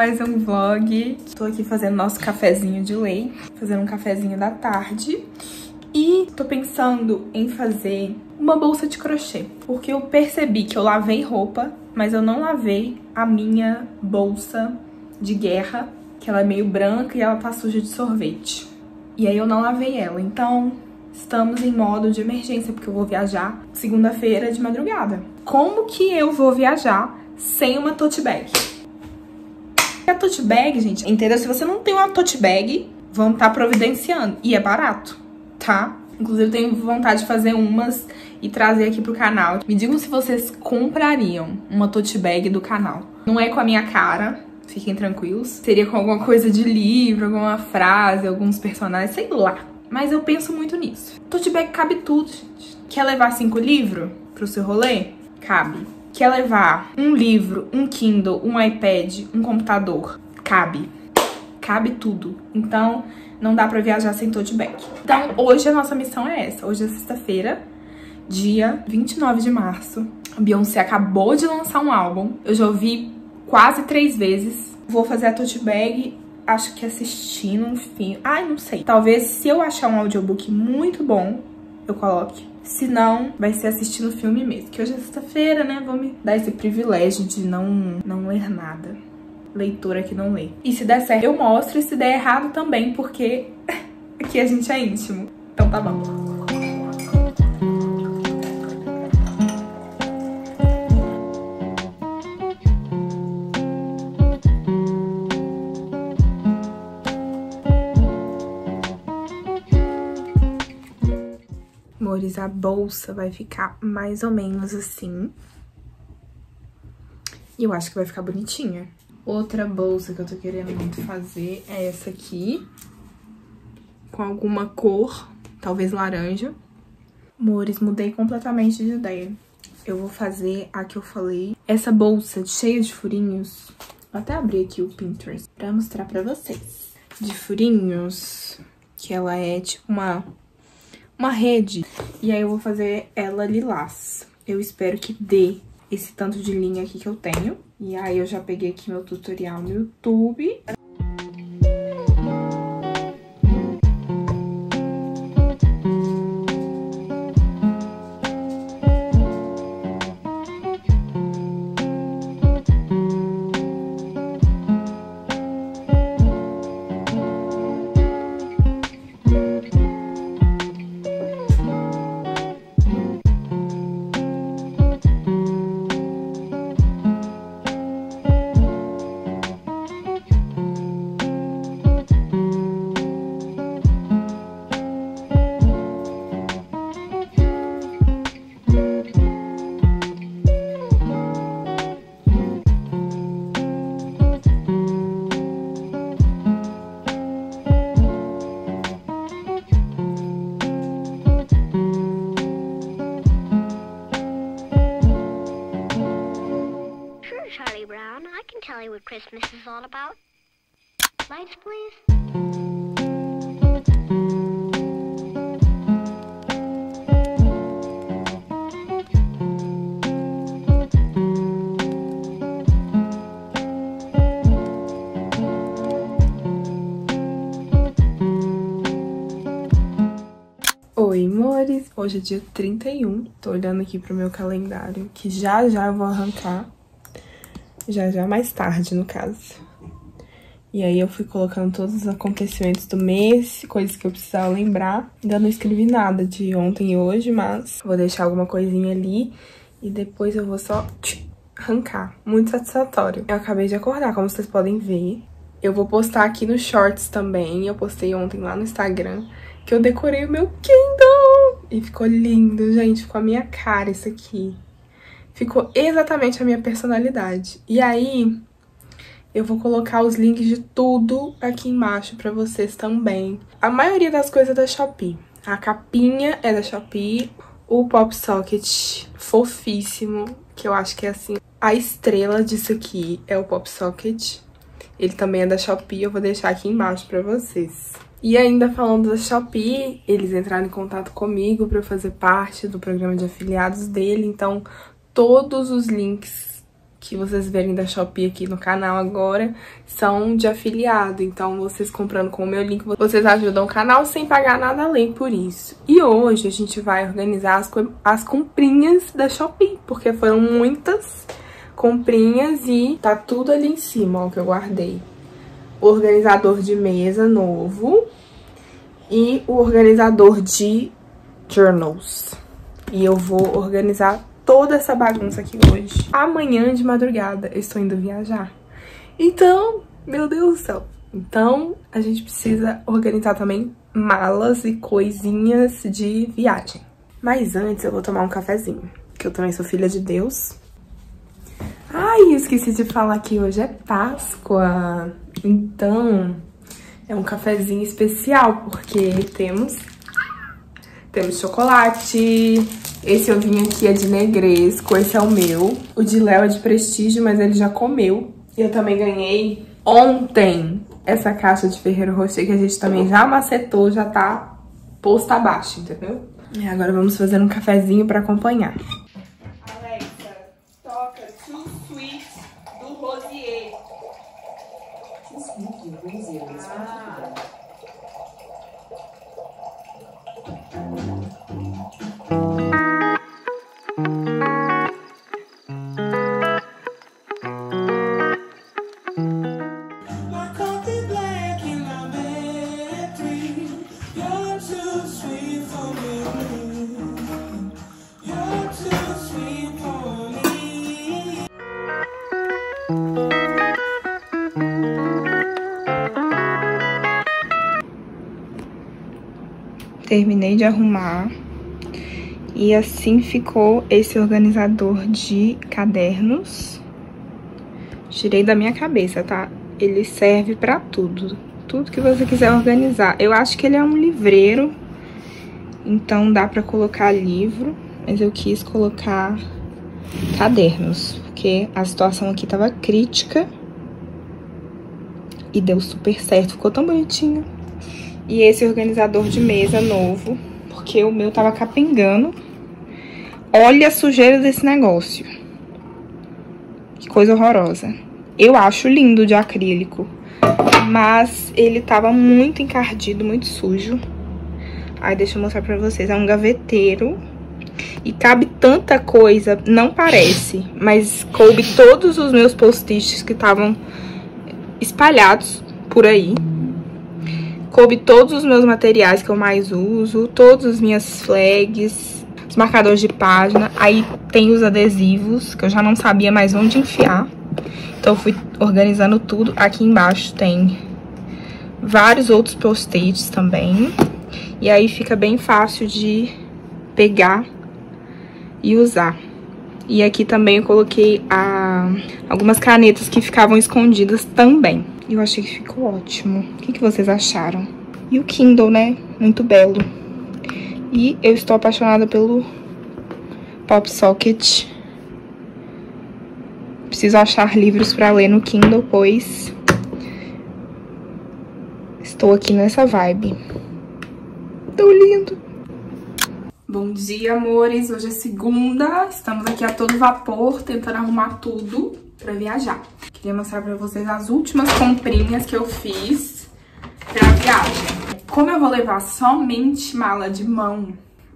mais um vlog. Tô aqui fazendo nosso cafezinho de lei, fazendo um cafezinho da tarde. E tô pensando em fazer uma bolsa de crochê, porque eu percebi que eu lavei roupa, mas eu não lavei a minha bolsa de guerra, que ela é meio branca e ela tá suja de sorvete. E aí eu não lavei ela, então estamos em modo de emergência, porque eu vou viajar segunda-feira de madrugada. Como que eu vou viajar sem uma tote bag? A tote bag, gente, entendeu? Se você não tem uma tote bag, vamos estar tá providenciando. E é barato, tá? Inclusive, eu tenho vontade de fazer umas e trazer aqui pro canal. Me digam se vocês comprariam uma tote bag do canal. Não é com a minha cara, fiquem tranquilos. Seria com alguma coisa de livro, alguma frase, alguns personagens, sei lá. Mas eu penso muito nisso. Tote bag cabe tudo, gente. Quer levar cinco livros pro seu rolê? Cabe. Quer levar um livro, um Kindle, um iPad, um computador? Cabe. Cabe tudo. Então, não dá pra viajar sem tote bag. Então, hoje a nossa missão é essa. Hoje é sexta-feira, dia 29 de março. A Beyoncé acabou de lançar um álbum. Eu já ouvi quase três vezes. Vou fazer a tote bag acho que assistindo um filme. Ai, não sei. Talvez se eu achar um audiobook muito bom, eu coloque. Se não, vai ser assistindo filme mesmo. Que hoje é sexta-feira, né? Vou me dar esse privilégio de não, não ler nada. Leitora que não lê. E se der certo, eu mostro. E se der errado também, porque aqui a gente é íntimo. Então tá bom. Amores, a bolsa vai ficar mais ou menos assim. E eu acho que vai ficar bonitinha. Outra bolsa que eu tô querendo muito fazer é essa aqui. Com alguma cor, talvez laranja. Amores, mudei completamente de ideia. Eu vou fazer a que eu falei. Essa bolsa cheia de furinhos. Vou até abrir aqui o Pinterest pra mostrar pra vocês. De furinhos, que ela é tipo uma uma rede. E aí eu vou fazer ela lilás. Eu espero que dê esse tanto de linha aqui que eu tenho. E aí eu já peguei aqui meu tutorial no YouTube. Hoje é dia 31. Tô olhando aqui pro meu calendário, que já já eu vou arrancar já já mais tarde, no caso. E aí eu fui colocando todos os acontecimentos do mês, coisas que eu precisava lembrar. Ainda não escrevi nada de ontem e hoje, mas vou deixar alguma coisinha ali e depois eu vou só arrancar. Muito satisfatório. Eu acabei de acordar, como vocês podem ver. Eu vou postar aqui no Shorts também. Eu postei ontem lá no Instagram que eu decorei o meu Kindle. E ficou lindo, gente. Ficou a minha cara isso aqui. Ficou exatamente a minha personalidade. E aí, eu vou colocar os links de tudo aqui embaixo pra vocês também. A maioria das coisas é da Shopee. A capinha é da Shopee. O Pop Socket fofíssimo, que eu acho que é assim. A estrela disso aqui é o Pop Socket. Ele também é da Shopee, eu vou deixar aqui embaixo pra vocês. E ainda falando da Shopee, eles entraram em contato comigo para fazer parte do programa de afiliados dele, então todos os links que vocês verem da Shopee aqui no canal agora são de afiliado. Então, vocês comprando com o meu link, vocês ajudam o canal sem pagar nada além por isso. E hoje a gente vai organizar as, as comprinhas da Shopee, porque foram muitas comprinhas e tá tudo ali em cima, ó, que eu guardei. Organizador de mesa novo e o organizador de journals. E eu vou organizar toda essa bagunça aqui hoje. Amanhã de madrugada eu estou indo viajar. Então, meu Deus do céu. Então, a gente precisa organizar também malas e coisinhas de viagem. Mas antes eu vou tomar um cafezinho, que eu também sou filha de Deus. Ai, esqueci de falar que hoje é Páscoa. Então, é um cafezinho especial, porque temos temos chocolate. Esse ovinho aqui é de negresco, esse é o meu. O de Léo é de prestígio, mas ele já comeu. E eu também ganhei ontem essa caixa de Ferreiro Rocher, que a gente também já macetou, já tá posta abaixo, entendeu? E agora vamos fazer um cafezinho pra acompanhar. Terminei de arrumar. E assim ficou esse organizador de cadernos. Tirei da minha cabeça, tá? Ele serve pra tudo. Tudo que você quiser organizar. Eu acho que ele é um livreiro. Então dá pra colocar livro. Mas eu quis colocar cadernos. Porque a situação aqui tava crítica. E deu super certo. Ficou tão bonitinho. E esse organizador de mesa novo, porque o meu tava capengando. Olha a sujeira desse negócio. Que coisa horrorosa. Eu acho lindo de acrílico, mas ele tava muito encardido, muito sujo. Aí deixa eu mostrar pra vocês, é um gaveteiro e cabe tanta coisa, não parece, mas coube todos os meus post-its que estavam espalhados por aí. Coube todos os meus materiais que eu mais uso, todas as minhas flags, os marcadores de página. Aí tem os adesivos, que eu já não sabia mais onde enfiar. Então fui organizando tudo. Aqui embaixo tem vários outros post-its também. E aí fica bem fácil de pegar e usar. E aqui também eu coloquei a, algumas canetas que ficavam escondidas também. Eu achei que ficou ótimo. O que, que vocês acharam? E o Kindle, né? Muito belo. E eu estou apaixonada pelo Pop Socket. Preciso achar livros para ler no Kindle, pois estou aqui nessa vibe. Tão lindo. Bom dia, amores. Hoje é segunda. Estamos aqui a todo vapor, tentando arrumar tudo pra viajar. Queria mostrar pra vocês as últimas comprinhas que eu fiz pra viagem. Como eu vou levar somente mala de mão,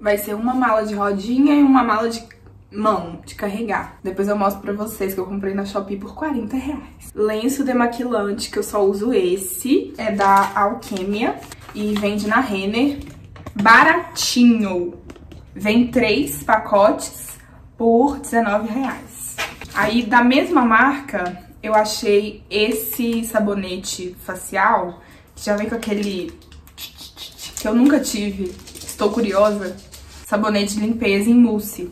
vai ser uma mala de rodinha e uma mala de mão, de carregar. Depois eu mostro pra vocês que eu comprei na Shopee por 40 reais. Lenço demaquilante, que eu só uso esse, é da Alquimia e vende na Renner. Baratinho. Vem três pacotes por 19 reais. Aí, da mesma marca, eu achei esse sabonete facial, que já vem com aquele... que eu nunca tive, estou curiosa. Sabonete de limpeza em mousse.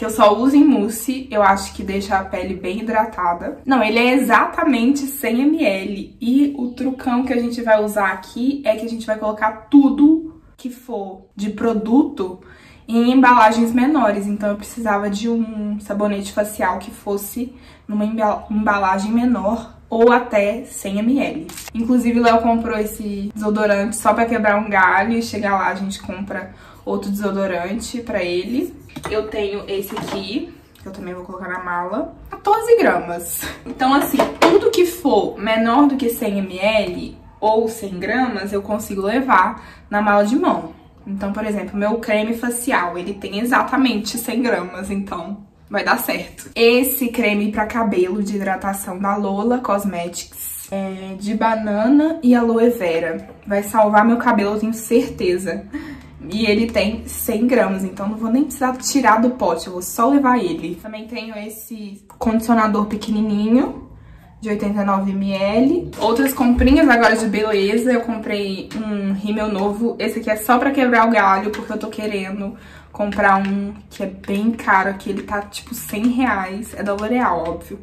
Que eu só uso em mousse, eu acho que deixa a pele bem hidratada. Não, ele é exatamente 100ml. E o trucão que a gente vai usar aqui é que a gente vai colocar tudo que for de produto em embalagens menores, então eu precisava de um sabonete facial que fosse numa embalagem menor ou até 100 ml. Inclusive, o Léo comprou esse desodorante só pra quebrar um galho e chegar lá a gente compra outro desodorante pra ele. Eu tenho esse aqui, que eu também vou colocar na mala, 14 gramas. Então, assim, tudo que for menor do que 100 ml ou 100 gramas, eu consigo levar na mala de mão. Então, por exemplo, meu creme facial, ele tem exatamente 100 gramas, então vai dar certo. Esse creme pra cabelo de hidratação da Lola Cosmetics é de banana e aloe vera. Vai salvar meu cabelo, eu tenho certeza. E ele tem 100 gramas, então não vou nem precisar tirar do pote, eu vou só levar ele. Também tenho esse condicionador pequenininho, de 89ml. Outras comprinhas agora de beleza, eu comprei um rímel novo. Esse aqui é só pra quebrar o galho, porque eu tô querendo comprar um que é bem caro aqui. Ele tá, tipo, 100 reais. É da L'Oreal, óbvio.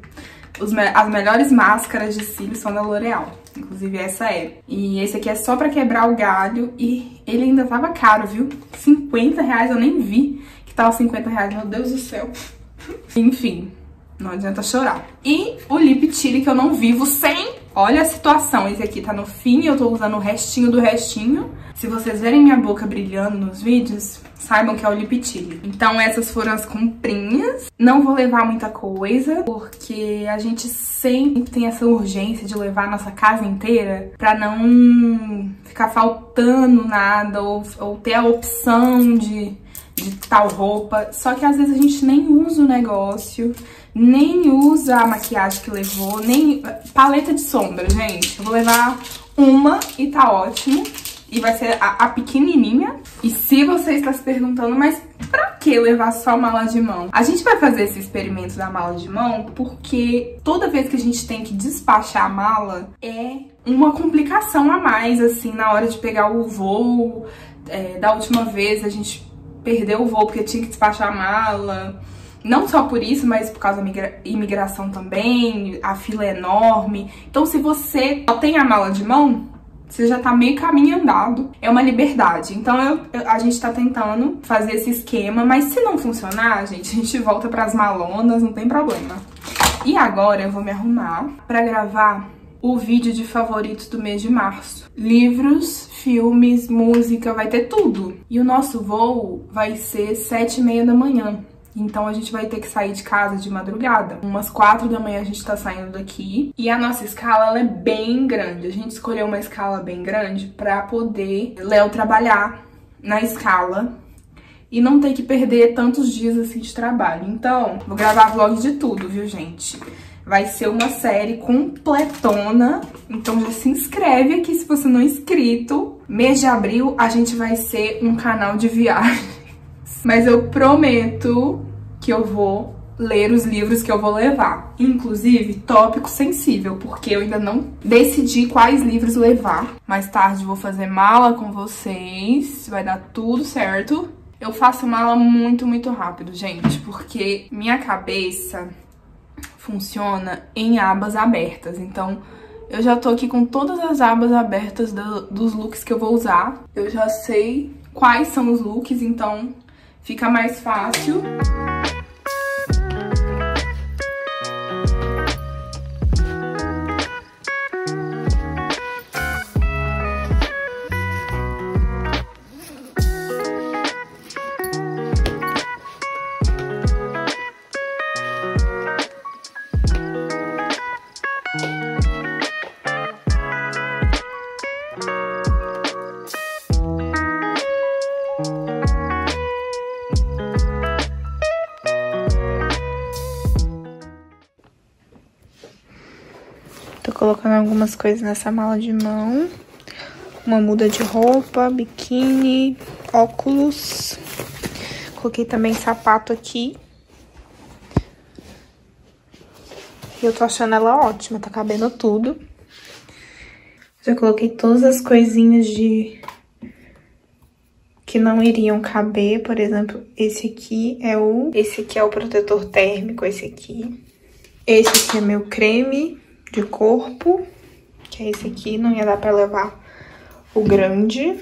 Os, as melhores máscaras de cílios são da L'Oreal. Inclusive essa é. E esse aqui é só pra quebrar o galho. E ele ainda tava caro, viu? 50 reais, eu nem vi que tava 50 reais. Meu Deus do céu. Enfim, não adianta chorar. E o lip tire que eu não vivo sem. Olha a situação, esse aqui tá no fim, eu tô usando o restinho do restinho. Se vocês verem minha boca brilhando nos vídeos, saibam que é o lip. Então essas foram as comprinhas. Não vou levar muita coisa, porque a gente sempre tem essa urgência de levar a nossa casa inteira pra não ficar faltando nada ou, ou ter a opção de, de tal roupa. Só que às vezes a gente nem usa o negócio nem usa a maquiagem que levou, nem... Paleta de sombra, gente. Eu vou levar uma e tá ótimo. E vai ser a, a pequenininha. E se você está se perguntando, mas pra que levar só mala de mão? A gente vai fazer esse experimento da mala de mão porque toda vez que a gente tem que despachar a mala é uma complicação a mais, assim, na hora de pegar o voo. É, da última vez a gente perdeu o voo porque tinha que despachar a mala. Não só por isso, mas por causa da imigração também, a fila é enorme. Então, se você só tem a mala de mão, você já tá meio caminho andado. É uma liberdade. Então, eu, eu, a gente tá tentando fazer esse esquema, mas se não funcionar, gente, a gente volta pras malonas, não tem problema. E agora eu vou me arrumar pra gravar o vídeo de favoritos do mês de março. Livros, filmes, música, vai ter tudo. E o nosso voo vai ser sete e meia da manhã. Então a gente vai ter que sair de casa de madrugada. Umas quatro da manhã a gente tá saindo daqui. E a nossa escala, é bem grande. A gente escolheu uma escala bem grande pra poder Léo trabalhar na escala e não ter que perder tantos dias assim de trabalho. Então, vou gravar vlog de tudo, viu, gente? Vai ser uma série completona, então já se inscreve aqui se você não é inscrito. Mês de abril a gente vai ser um canal de viagem. Mas eu prometo que eu vou ler os livros que eu vou levar. Inclusive, tópico sensível, porque eu ainda não decidi quais livros levar. Mais tarde vou fazer mala com vocês, vai dar tudo certo. Eu faço mala muito, muito rápido, gente, porque minha cabeça funciona em abas abertas. Então, eu já tô aqui com todas as abas abertas do, dos looks que eu vou usar. Eu já sei quais são os looks, então fica mais fácil. colocando algumas coisas nessa mala de mão. Uma muda de roupa, biquíni, óculos. Coloquei também sapato aqui. Eu tô achando ela ótima, tá cabendo tudo. Já coloquei todas as coisinhas de... Que não iriam caber, por exemplo, esse aqui é o... Esse aqui é o protetor térmico, esse aqui. Esse aqui é meu creme de corpo, que é esse aqui, não ia dar pra levar o grande.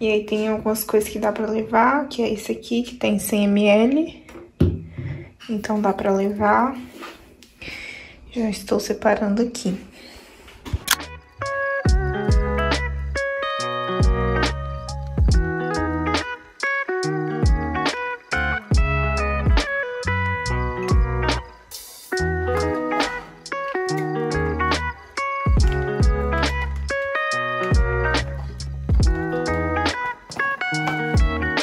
E aí tem algumas coisas que dá pra levar, que é esse aqui, que tem 100 ml. Então dá pra levar. Já estou separando aqui. Música